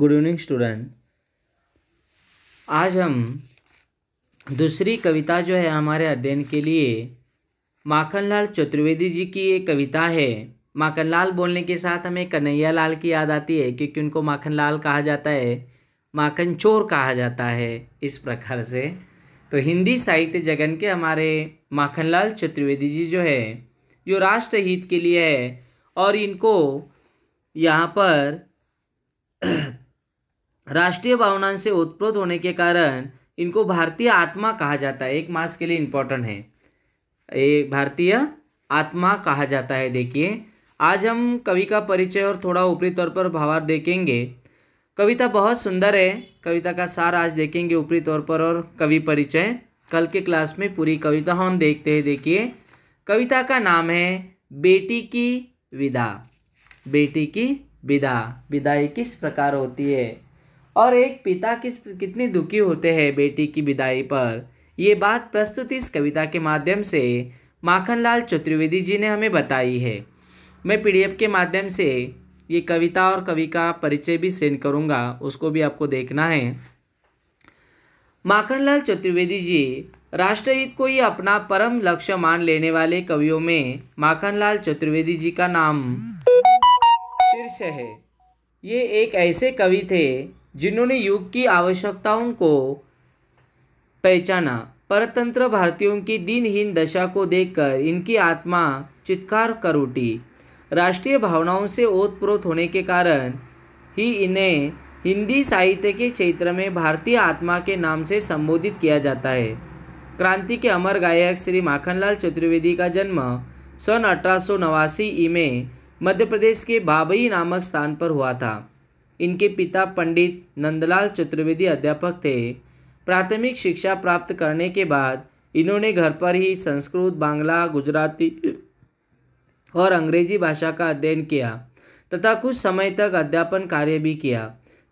Good evening, student. आज हम दूसरी कविता जो है हमारे अध्ययन के लिए माखनलाल चतुर्वेदी जी की एक कविता है। माखनलाल बोलने के साथ हमें कन्हैया लाल की याद आती है, क्योंकि उनको माखनलाल कहा जाता है माखन चोर कहा जाता है इस प्रकार से। तो हिंदी साहित्य जगन के हमारे माखनलाल चतुर्वेदी जी जो है जो राष्ट्रहित के लिए है और इनको यहाँ पर राष्ट्रीय भावना से उत्प्रोत होने के कारण इनको भारतीय आत्मा कहा जाता है। एक मास के लिए इम्पोर्टेंट है। ये भारतीय आत्मा कहा जाता है, देखिए। आज हम कवि का परिचय और थोड़ा ऊपरी तौर पर भावार्थ देखेंगे। कविता बहुत सुंदर है। कविता का सार आज देखेंगे ऊपरी तौर पर और कवि परिचय। कल के क्लास में पूरी कविता हम देखते हैं, देखिए। कविता का नाम है, बेटी की विदा। बेटी की विदा। विदाई किस प्रकार होती है? और एक पिता किस, कितने दुखी होते हैं बेटी की विदाई पर? ये बात प्रस्तुत इस कविता के माध्यम से माखनलाल चतुर्वेदी जी ने हमें बताई है। मैं पीडीएफ के माध्यम से ये कविता और कवि का परिचय भी सेंड करूँगा, उसको भी आपको देखना है। माखनलाल चतुर्वेदी जी, राष्ट्रहित को ही अपना परम लक्ष्य मान लेने वाले कवियों में माखनलाल चतुर्वेदी जी का नाम शीर्ष है। ये एक ऐसे कवि थे जिन्होंने युग की आवश्यकताओं को पहचाना, परतंत्र भारतीयों की दिनहीन दशा को देखकर इनकी आत्मा चित्कार कर उठी। राष्ट्रीय भावनाओं से ओतप्रोत होने के कारण ही इन्हें हिंदी साहित्य के क्षेत्र में भारतीय आत्मा के नाम से संबोधित किया जाता है। क्रांति के अमर गायक श्री माखनलाल चतुर्वेदी का जन्म सन अठारह में मध्य प्रदेश के बाबई नामक स्थान पर हुआ था। इनके पिता पंडित नंदलाल चतुर्वेदी अध्यापक थे। प्राथमिक शिक्षा प्राप्त करने के बाद इन्होंने घर पर ही संस्कृत, बांग्ला, गुजराती और अंग्रेज़ी भाषा का अध्ययन किया तथा कुछ समय तक अध्यापन कार्य भी किया।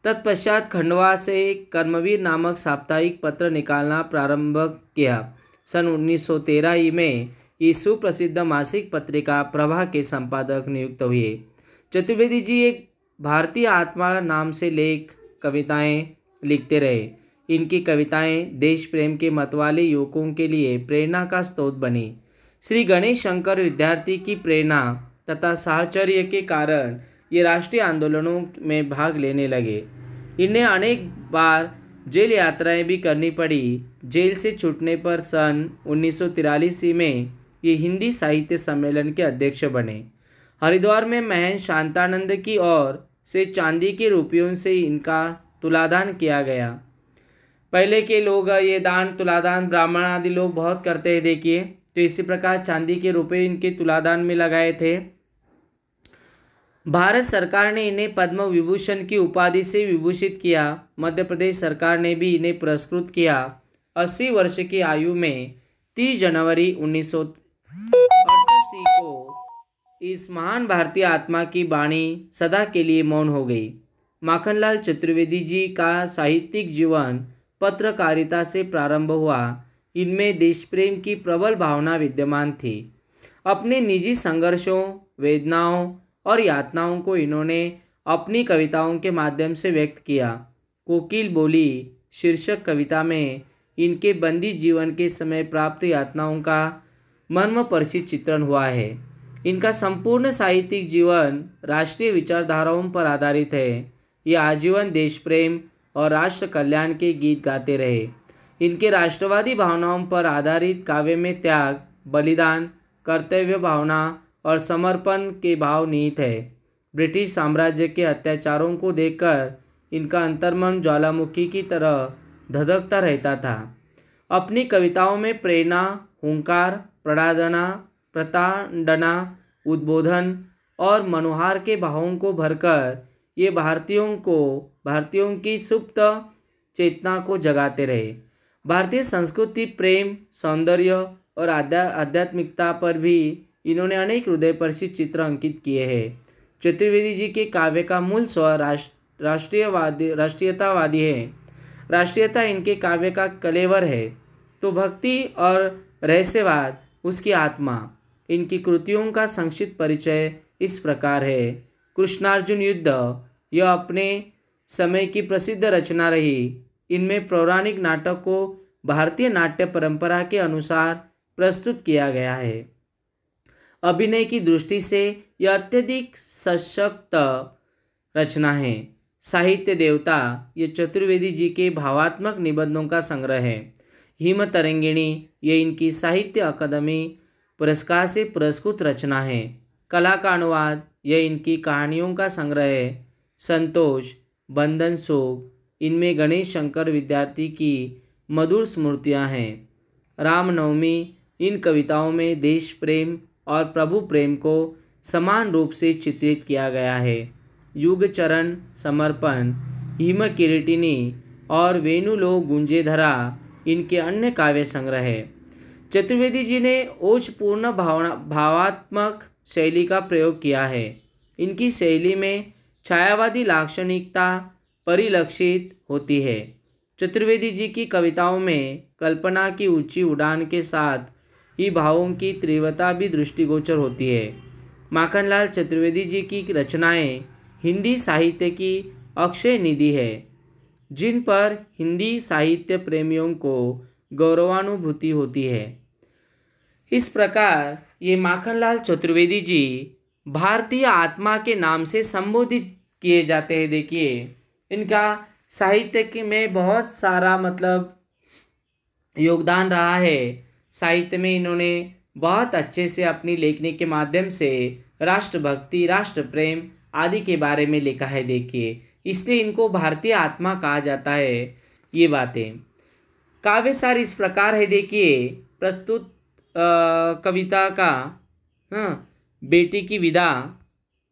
तत्पश्चात खंडवा से कर्मवीर नामक साप्ताहिक पत्र निकालना प्रारंभ किया। सन 1913 ई में ये सुप्रसिद्ध मासिक पत्रिका प्रभा के संपादक नियुक्त हुए। चतुर्वेदी जी एक भारतीय आत्मा नाम से लेख कविताएँ लिखते रहे। इनकी कविताएँ देश प्रेम के मतवाले युवकों के लिए प्रेरणा का स्रोत बनी। श्री गणेश शंकर विद्यार्थी की प्रेरणा तथा साहचर्य के कारण ये राष्ट्रीय आंदोलनों में भाग लेने लगे। इन्हें अनेक बार जेल यात्राएँ भी करनी पड़ी। जेल से छूटने पर सन उन्नीस सौ में ये हिंदी साहित्य सम्मेलन के अध्यक्ष बने। हरिद्वार में महन शांतानंद की ओर से चांदी के रुपयों से इनका तुलादान किया गया। पहले के लोग ये दान, तुलादान, ब्राह्मण आदि लोग बहुत करते हैं, देखिए। तो इसी प्रकार चांदी के रुपए इनके तुलादान में लगाए थे। भारत सरकार ने इन्हें पद्म विभूषण की उपाधि से विभूषित किया। मध्य प्रदेश सरकार ने भी इन्हें पुरस्कृत किया। अस्सी वर्ष की आयु में तीस जनवरी उन्नीस सौ को इस महान भारतीय आत्मा की वाणी सदा के लिए मौन हो गई। माखनलाल चतुर्वेदी जी का साहित्यिक जीवन पत्रकारिता से प्रारंभ हुआ। इनमें देश प्रेम की प्रबल भावना विद्यमान थी। अपने निजी संघर्षों, वेदनाओं और यातनाओं को इन्होंने अपनी कविताओं के माध्यम से व्यक्त किया। कोकिल बोली, शीर्षक कविता में इनके बंदी जीवन के समय प्राप्त यातनाओं का मर्मपर्शी चित्रण हुआ है। इनका संपूर्ण साहित्यिक जीवन राष्ट्रीय विचारधाराओं पर आधारित है। ये आजीवन देश प्रेम और राष्ट्र कल्याण के गीत गाते रहे। इनके राष्ट्रवादी भावनाओं पर आधारित काव्य में त्याग, बलिदान, कर्तव्य भावना और समर्पण के भाव निहित है। ब्रिटिश साम्राज्य के अत्याचारों को देखकर इनका अंतर्मन ज्वालामुखी की तरह धधकता रहता था। अपनी कविताओं में प्रेरणा, हुंकार, प्रणादना प्रताड़ना उद्बोधन और मनोहार के भावों को भरकर ये भारतीयों को, भारतीयों की सुप्त चेतना को जगाते रहे। भारतीय संस्कृति, प्रेम, सौंदर्य और आध्या, आध्यात्मिकता पर भी इन्होंने अनेक हृदय हृदयपर्शी चित्र अंकित किए हैं। चतुर्वेदी जी के काव्य का मूल स्वर राष्ट्र राष्ट्रीयवादी, राष्ट्रीयतावादी है। राष्ट्रीयता इनके काव्य का कलेवर है। तो भक्ति और रहस्यवाद, उसकी आत्मा। इनकी कृतियों का संक्षिप्त परिचय इस प्रकार है। कृष्णार्जुन युद्ध, यह अपने समय की प्रसिद्ध रचना रही। इनमें पौराणिक नाटक को भारतीय नाट्य परंपरा के अनुसार प्रस्तुत किया गया है। अभिनय की दृष्टि से यह अत्यधिक सशक्त रचना है। साहित्य देवता, ये चतुर्वेदी जी के भावात्मक निबंधों का संग्रह है। हिम तरंगिणी ये इनकी साहित्य अकादमी पुरस्कार से पुरस्कृत रचना है। कला का अनुवाद, यह इनकी कहानियों का संग्रह है। संतोष, बंधन शोक इनमें गणेश शंकर विद्यार्थी की मधुर स्मृतियाँ हैं। रामनवमी, इन कविताओं में देश प्रेम और प्रभु प्रेम को समान रूप से चित्रित किया गया है। युग चरण, समर्पण, हिम किरीटिनी और वेणुलो गुंजेधरा, इनके अन्य काव्य संग्रह है। चतुर्वेदी जी ने ओजपूर्ण भावना, भावात्मक शैली का प्रयोग किया है। इनकी शैली में छायावादी लाक्षणिकता परिलक्षित होती है। चतुर्वेदी जी की कविताओं में कल्पना की ऊँची उड़ान के साथ ही भावों की तीव्रता भी दृष्टिगोचर होती है। माखनलाल चतुर्वेदी जी की रचनाएँ हिंदी साहित्य की अक्षय निधि है, जिन पर हिंदी साहित्य प्रेमियों को गौरवानुभूति होती है। इस प्रकार ये माखनलाल चतुर्वेदी जी भारतीय आत्मा के नाम से संबोधित किए जाते हैं। देखिए, इनका साहित्य के में बहुत सारा मतलब योगदान रहा है। साहित्य में इन्होंने बहुत अच्छे से अपनी लेखनी के माध्यम से राष्ट्रभक्ति राष्ट्र प्रेम आदि के बारे में लिखा है। देखिए, इसलिए इनको भारतीय आत्मा कहा जाता है। ये बातें काव्य सार इस प्रकार है देखिए, प्रस्तुत कविता का हाँ बेटी की विदा।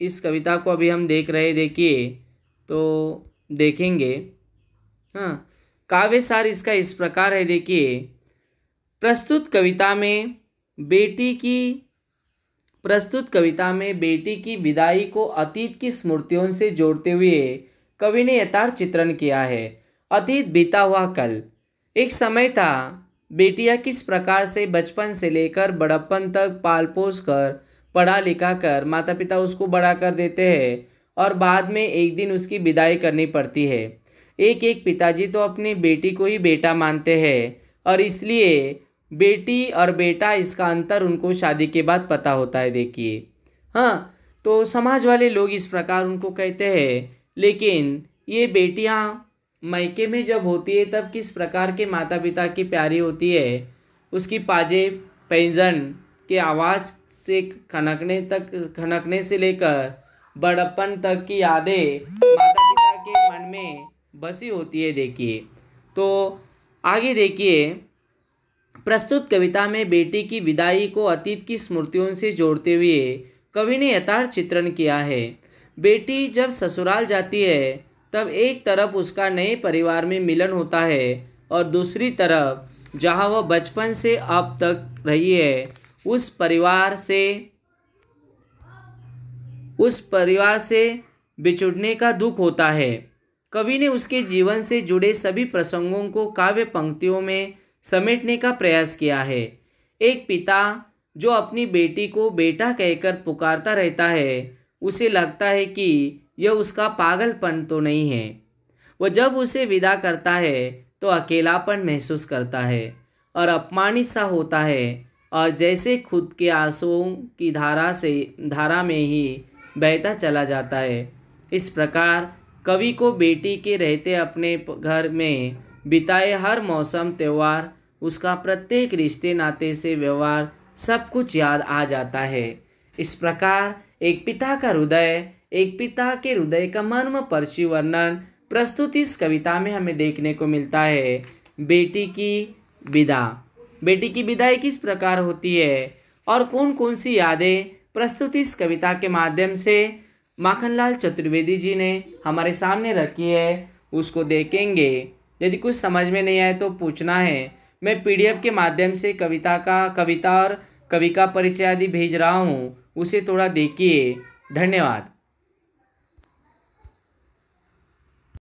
इस कविता को अभी हम देख रहे देखिए तो देखेंगे हाँ काव्य सार इसका इस प्रकार है देखिए, प्रस्तुत कविता में बेटी की, प्रस्तुत कविता में बेटी की विदाई को अतीत की स्मृतियों से जोड़ते हुए कवि ने यथार्थ चित्रण किया है। अतीत बीता हुआ कल एक समय था, बेटियाँ किस प्रकार से बचपन से लेकर बड़प्पन तक पाल पोस कर पढ़ा लिखा कर माता पिता उसको बड़ा कर देते हैं और बाद में एक दिन उसकी विदाई करनी पड़ती है। एक एक पिताजी तो अपनी बेटी को ही बेटा मानते हैं और इसलिए बेटी और बेटा इसका अंतर उनको शादी के बाद पता होता है, देखिए। हाँ तो समाज वाले लोग इस प्रकार उनको कहते हैं, लेकिन ये बेटियाँ मैके में जब होती है, तब किस प्रकार के माता पिता की प्यारी होती है? उसकी पाजे, पैंजन के आवाज़ से खनकने तक, खनकने से लेकर बड़प्पन तक की यादें माता पिता के मन में बसी होती है, देखिए। तो आगे देखिए, प्रस्तुत कविता में बेटी की विदाई को अतीत की स्मृतियों से जोड़ते हुए कवि ने यथार्थ चित्रण किया है। बेटी जब ससुराल जाती है तब एक तरफ़ उसका नए परिवार में मिलन होता है और दूसरी तरफ़, जहाँ वह बचपन से अब तक रही है, उस परिवार से, उस परिवार से बिछुड़ने का दुख होता है। कवि ने उसके जीवन से जुड़े सभी प्रसंगों को काव्य पंक्तियों में समेटने का प्रयास किया है। एक पिता जो अपनी बेटी को बेटा कहकर पुकारता रहता है, उसे लगता है कि यह उसका पागलपन तो नहीं है। वह जब उसे विदा करता है तो अकेलापन महसूस करता है और अपमानित सा होता है और जैसे खुद के आंसुओं की धारा से, धारा में ही बहता चला जाता है। इस प्रकार कवि को बेटी के रहते अपने घर में बिताए हर मौसम, त्यौहार, उसका प्रत्येक रिश्ते, नाते से व्यवहार सब कुछ याद आ जाता है। इस प्रकार एक पिता का हृदय एक पिता के हृदय का मर्म पर्ची वर्णन प्रस्तुत इस कविता में हमें देखने को मिलता है। बेटी की विदा। बेटी की विदाई किस प्रकार होती है और कौन कौन सी यादें प्रस्तुत इस कविता के माध्यम से? माखनलाल चतुर्वेदी जी ने हमारे सामने रखी है, उसको देखेंगे। यदि कुछ समझ में नहीं आए तो पूछना है। मैं पीडीएफ के माध्यम से कविता का, कविता और कवि का परिचय आदि भेज रहा हूँ। उसे थोड़ा देखिए। धन्यवाद।